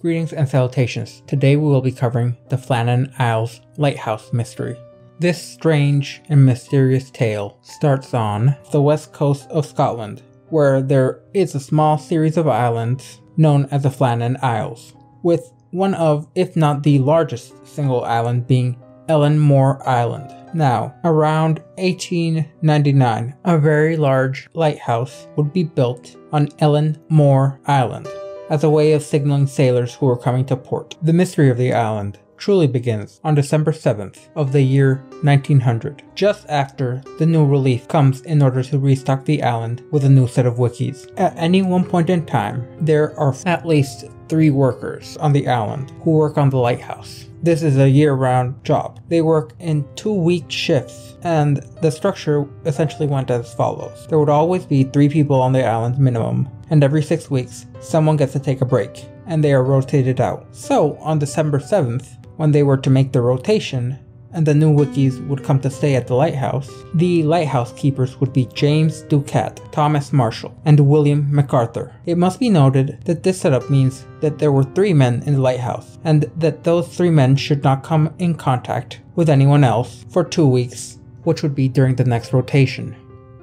Greetings and salutations. Today we will be covering the Flannan Isles Lighthouse Mystery. This strange and mysterious tale starts on the west coast of Scotland, where there is a small series of islands known as the Flannan Isles, with one of, if not the largest single island being Eilean Mor Island. Now, around 1899, a very large lighthouse would be built on Eilean Mor Island as a way of signaling sailors who were coming to port. The mystery of the island truly begins on December 7th of the year 1900, just after the new relief comes in order to restock the island with a new set of wickies. At any one point in time, there are at least three workers on the island who work on the lighthouse. This is a year round job. They work in two week shifts, and the structure essentially went as follows. There would always be three people on the island minimum, and every six weeks, someone gets to take a break, and they are rotated out. So, on December 7th, when they were to make the rotation, and the new wickies would come to stay at the lighthouse, the lighthouse keepers would be James Ducat, Thomas Marshall, and William MacArthur. It must be noted that this setup means that there were three men in the lighthouse, and that those three men should not come in contact with anyone else for two weeks, which would be during the next rotation.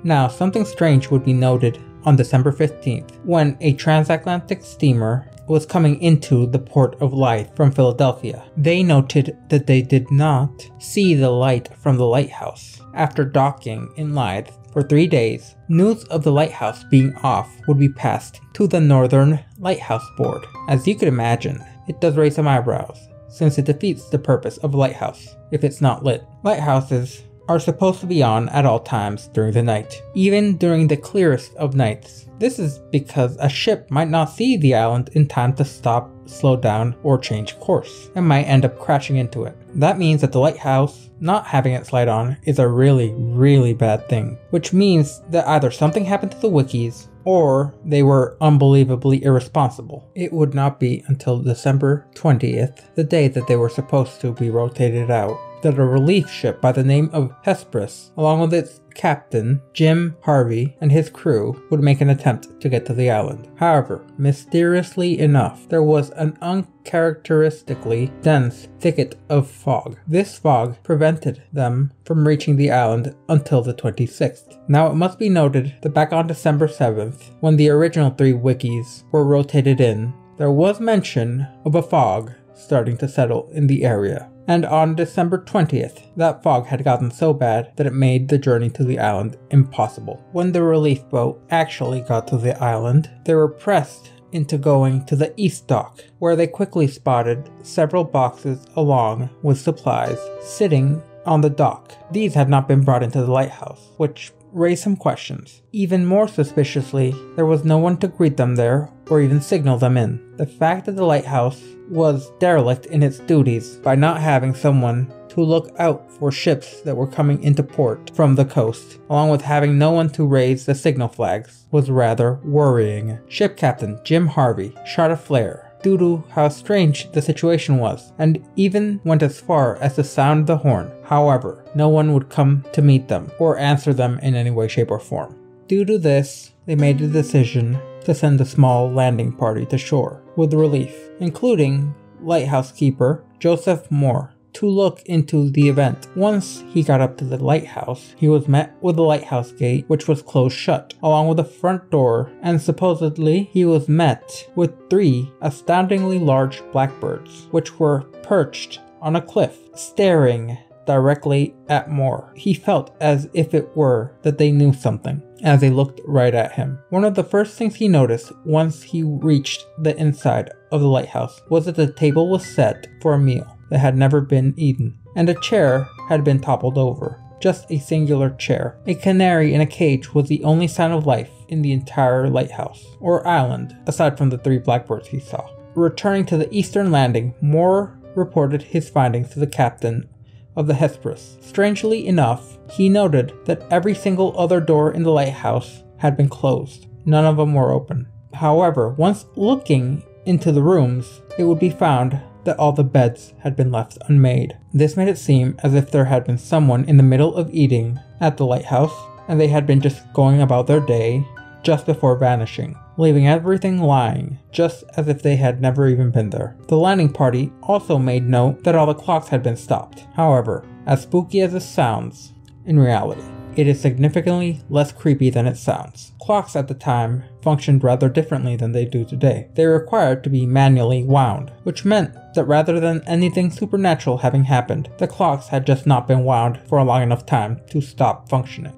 Now, something strange would be noted on December 15th when a transatlantic steamer was coming into the port of Leith from Philadelphia. They noted that they did not see the light from the lighthouse. After docking in Leith for three days, news of the lighthouse being off would be passed to the Northern Lighthouse Board. As you could imagine, it does raise some eyebrows, since it defeats the purpose of a lighthouse if it's not lit. Lighthouses are supposed to be on at all times during the night, even during the clearest of nights. This is because a ship might not see the island in time to stop, slow down, or change course, and might end up crashing into it. That means that the lighthouse not having its light on is a really, really bad thing, which means that either something happened to the wickies or they were unbelievably irresponsible. It would not be until December 20th, the day that they were supposed to be rotated out, that a relief ship by the name of Hesperus, along with its captain, Jim Harvey, and his crew would make an attempt to get to the island. However, mysteriously enough, there was an uncharacteristically dense thicket of fog. This fog prevented them from reaching the island until the 26th. Now, it must be noted that back on December 7th, when the original three wickies were rotated in, there was mention of a fog starting to settle in the area and on December 20th, that fog had gotten so bad that it made the journey to the island impossible. When the relief boat actually got to the island, they were pressed into going to the east dock, where they quickly spotted several boxes along with supplies sitting on the dock. These had not been brought into the lighthouse, which raised some questions. Even more suspiciously, there was no one to greet them there or even signal them in. The fact that the lighthouse was derelict in its duties by not having someone to look out for ships that were coming into port from the coast, along with having no one to raise the signal flags, was rather worrying. Ship Captain Jim Harvey shot a flare due to how strange the situation was, and even went as far as to sound the horn. However, no one would come to meet them or answer them in any way, shape, or form. Due to this, they made the decision to send a small landing party to shore with relief, including lighthouse keeper Joseph Moore, to look into the event. Once he got up to the lighthouse, he was met with the lighthouse gate, which was closed shut, along with the front door, and supposedly he was met with three astoundingly large blackbirds, which were perched on a cliff, staring directly at Moore. He felt as if it were that they knew something as they looked right at him. One of the first things he noticed once he reached the inside of the lighthouse was that the table was set for a meal that had never been eaten, and a chair had been toppled over. Just a singular chair. A canary in a cage was the only sign of life in the entire lighthouse, or island, aside from the three blackbirds he saw. Returning to the eastern landing, Moore reported his findings to the captain of the Hesperus. Strangely enough, he noted that every single other door in the lighthouse had been closed. None of them were open. However, once looking into the rooms, it would be found that all the beds had been left unmade. This made it seem as if there had been someone in the middle of eating at the lighthouse, and they had been just going about their day just before vanishing. leaving everything lying, just as if they had never even been there. The landing party also made note that all the clocks had been stopped. However, as spooky as this sounds, in reality, it is significantly less creepy than it sounds. Clocks at the time functioned rather differently than they do today. They required to be manually wound, which meant that rather than anything supernatural having happened, the clocks had just not been wound for a long enough time to stop functioning.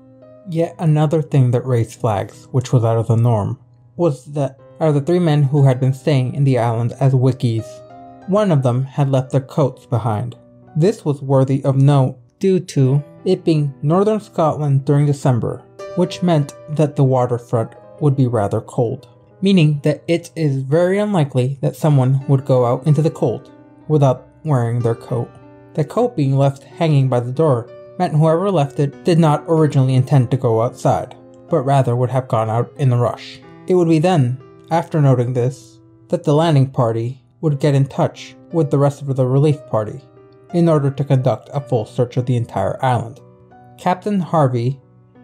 Yet another thing that raised flags, which was out of the norm, was that of the three men who had been staying in the island as wickies, one of them had left their coats behind. This was worthy of note due to it being northern Scotland during December, which meant that the waterfront would be rather cold, meaning that it is very unlikely that someone would go out into the cold without wearing their coat. The coat being left hanging by the door meant whoever left it did not originally intend to go outside, but rather would have gone out in a rush. It would be then, after noting this, that the landing party would get in touch with the rest of the relief party in order to conduct a full search of the entire island. Captain Harvey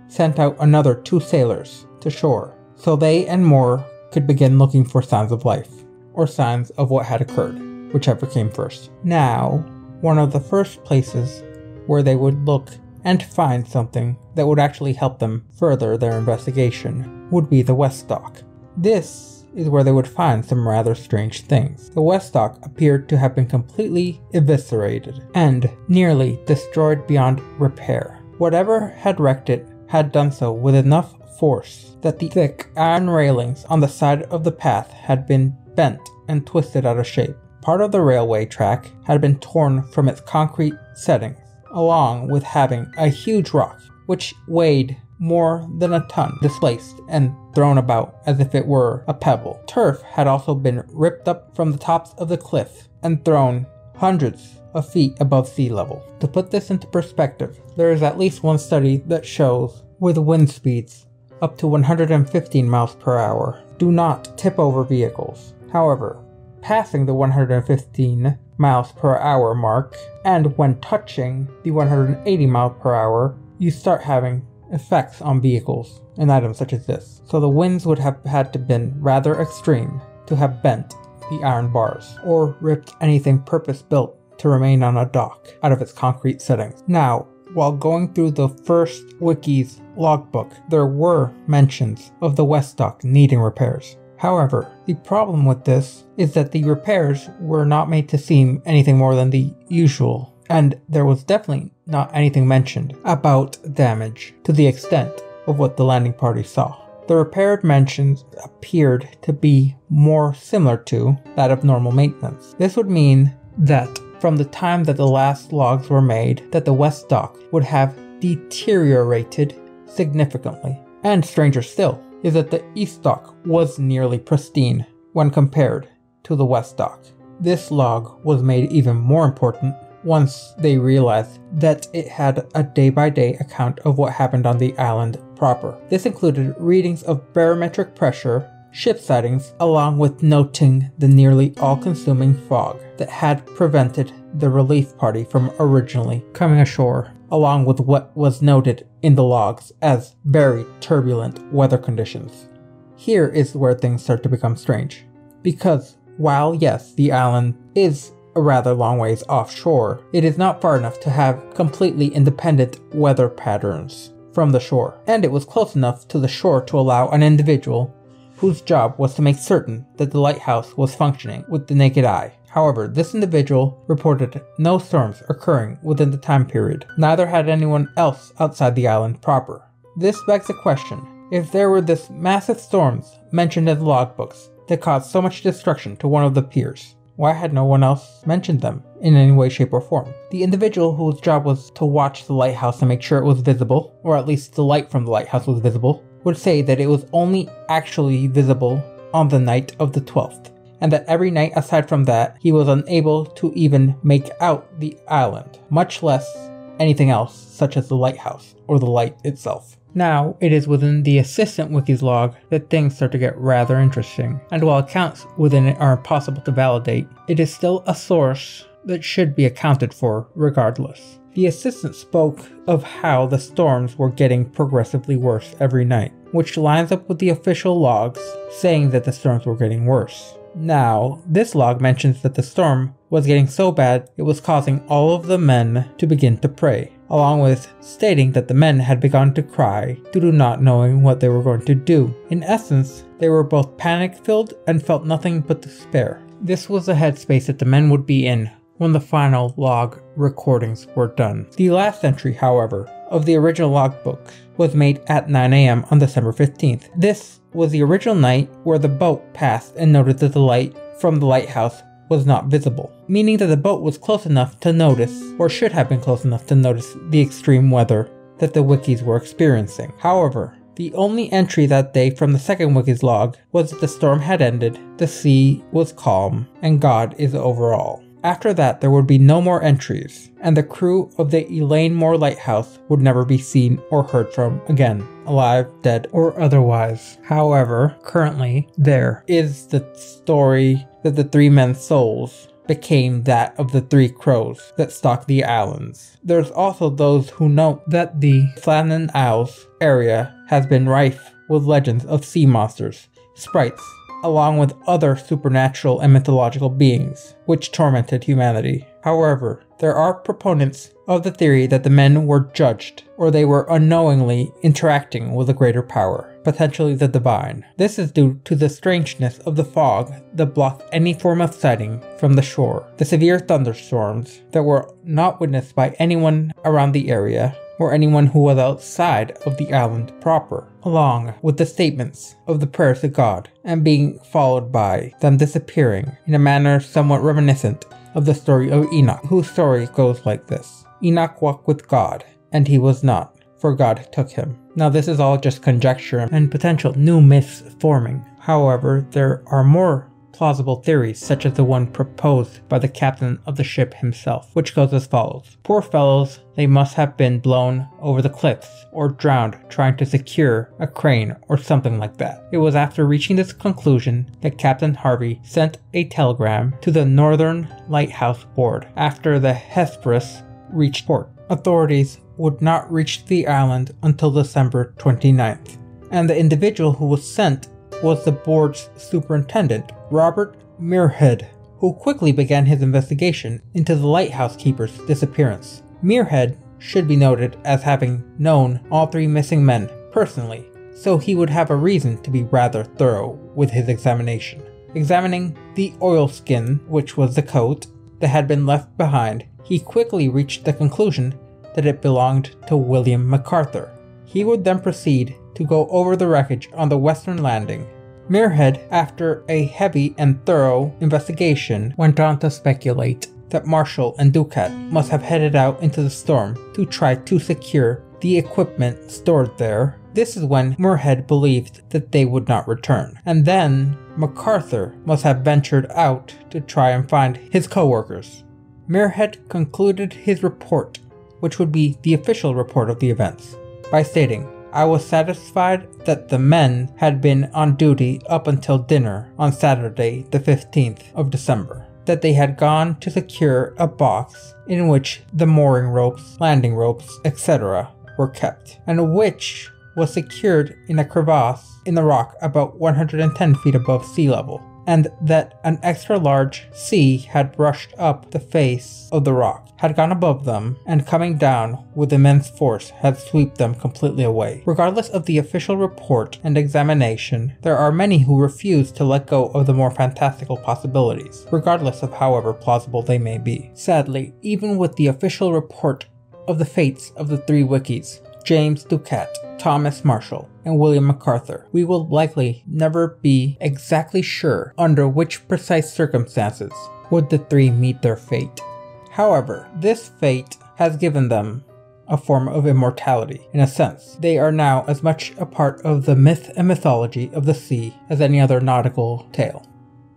sent out another two sailors to shore so they and Moore could begin looking for signs of life, or signs of what had occurred, whichever came first. Now, one of the first places where they would look and find something that would actually help them further their investigation would be the West Dock. This is where they would find some rather strange things. The West Dock appeared to have been completely eviscerated and nearly destroyed beyond repair. Whatever had wrecked it had done so with enough force that the thick iron railings on the side of the path had been bent and twisted out of shape. Part of the railway track had been torn from its concrete settings along with having a huge rock, which weighed more than a ton, displaced and thrown about as if it were a pebble. Turf had also been ripped up from the tops of the cliff and thrown hundreds of feet above sea level. To put this into perspective, there is at least one study that shows with wind speeds up to 115 miles per hour do not tip over vehicles. However, passing the 115 miles per hour mark, and when touching the 180 mile per hour, you start having effects on vehicles and items such as this. So the winds would have had to been rather extreme to have bent the iron bars or ripped anything purpose built to remain on a dock out of its concrete settings. Now, while going through the first wickie's logbook, there were mentions of the West Dock needing repairs. However, the problem with this is that the repairs were not made to seem anything more than the usual, and there was definitely not anything mentioned about damage to the extent of what the landing party saw. The repaired mentions appeared to be more similar to that of normal maintenance. This would mean that from the time that the last logs were made, that the West Dock would have deteriorated significantly. And stranger still, is that the East Dock was nearly pristine when compared to the West Dock. This log was made even more important once they realized that it had a day by day account of what happened on the island proper. This included readings of barometric pressure, ship sightings, along with noting the nearly all consuming fog that had prevented the relief party from originally coming ashore along with what was noted in the logs as very turbulent weather conditions. Here is where things start to become strange. Because while yes, the island is a rather long ways offshore, it is not far enough to have completely independent weather patterns from the shore, and it was close enough to the shore to allow an individual whose job was to make certain that the lighthouse was functioning with the naked eye However, this individual reported no storms occurring within the time period. Neither had anyone else outside the island proper. This begs the question if there were this massive storms mentioned in the logbooks that caused so much destruction to one of the piers, why had no one else mentioned them in any way, shape, or form? The individual whose job was to watch the lighthouse and make sure it was visible, or at least the light from the lighthouse was visible, would say that it was only actually visible on the night of the 12th and that every night aside from that, he was unable to even make out the island, much less anything else, such as the lighthouse or the light itself. Now, it is within the assistant wickie's log that things start to get rather interesting, and while accounts within it are impossible to validate, it is still a source that should be accounted for regardless. The assistant spoke of how the storms were getting progressively worse every night, which lines up with the official logs saying that the storms were getting worse. Now, this log mentions that the storm was getting so bad it was causing all of the men to begin to pray, along with stating that the men had begun to cry due to not knowing what they were going to do. In essence, they were both panic filled and felt nothing but despair. This was the headspace that the men would be in when the final log recordings were done. The last entry, however, of the original logbook was made at 9am on December 15th. This was the original night where the boat passed and noted that the light from the lighthouse was not visible, meaning that the boat was close enough to notice, or should have been close enough to notice, the extreme weather that the wickies were experiencing. However, the only entry that day from the second wickie's log was that the storm had ended, the sea was calm, and God is over all. After that, there would be no more entries, and the crew of the Eilean Mor Lighthouse would never be seen or heard from again, alive, dead, or otherwise. However, currently, there is the story that the three men's souls became that of the three crows that stalk the islands. There's also those who note that the Flannan Isles area has been rife with legends of sea monsters, sprites, along with other supernatural and mythological beings, which tormented humanity. However, there are proponents of the theory that the men were judged, or they were unknowingly interacting with a greater power, potentially the divine. This is due to the strangeness of the fog that blocked any form of sighting from the shore, the severe thunderstorms that were not witnessed by anyone around the area, or anyone who was outside of the island proper, along with the statements of the prayers to God, and being followed by them disappearing in a manner somewhat reminiscent of the story of Enoch, whose story goes like this Enoch walked with God, and he was not, for God took him. Now, this is all just conjecture and potential new myths forming. However, there are more plausible theories, such as the one proposed by the captain of the ship himself, which goes as follows. Poor fellows, they must have been blown over the cliffs or drowned trying to secure a crane or something like that. It was after reaching this conclusion that Captain Harvey sent a telegram to the Northern Lighthouse Board after the Hesperus reached port. Authorities would not reach the island until December 29th, and the individual who was sent was the board's superintendent, Robert Muirhead, who quickly began his investigation into the lighthouse keeper's disappearance. Muirhead should be noted as having known all three missing men personally, so he would have a reason to be rather thorough with his examination. Examining the oilskin, which was the coat that had been left behind, he quickly reached the conclusion that it belonged to William MacArthur. He would then proceed to go over the wreckage on the western landing. Muirhead, after a heavy and thorough investigation, went on to speculate that Marshall and Ducat must have headed out into the storm to try to secure the equipment stored there. This is when Muirhead believed that they would not return. And then MacArthur must have ventured out to try and find his co-workers. Muirhead concluded his report, which would be the official report of the events, by stating, I was satisfied that the men had been on duty up until dinner on Saturday, the 15th of December. That they had gone to secure a box in which the mooring ropes, landing ropes, etc. were kept, and which was secured in a crevasse in the rock about 110 feet above sea level and that an extra large sea had brushed up the face of the rock, had gone above them, and coming down with immense force had swept them completely away. Regardless of the official report and examination, there are many who refuse to let go of the more fantastical possibilities, regardless of however plausible they may be. Sadly, even with the official report of the fates of the three wickies, James Ducat, Thomas Marshall, and William MacArthur. We will likely never be exactly sure under which precise circumstances would the three meet their fate. However, this fate has given them a form of immortality, in a sense. They are now as much a part of the myth and mythology of the sea as any other nautical tale.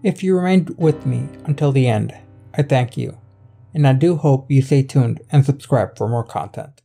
If you remained with me until the end, I thank you, and I do hope you stay tuned and subscribe for more content.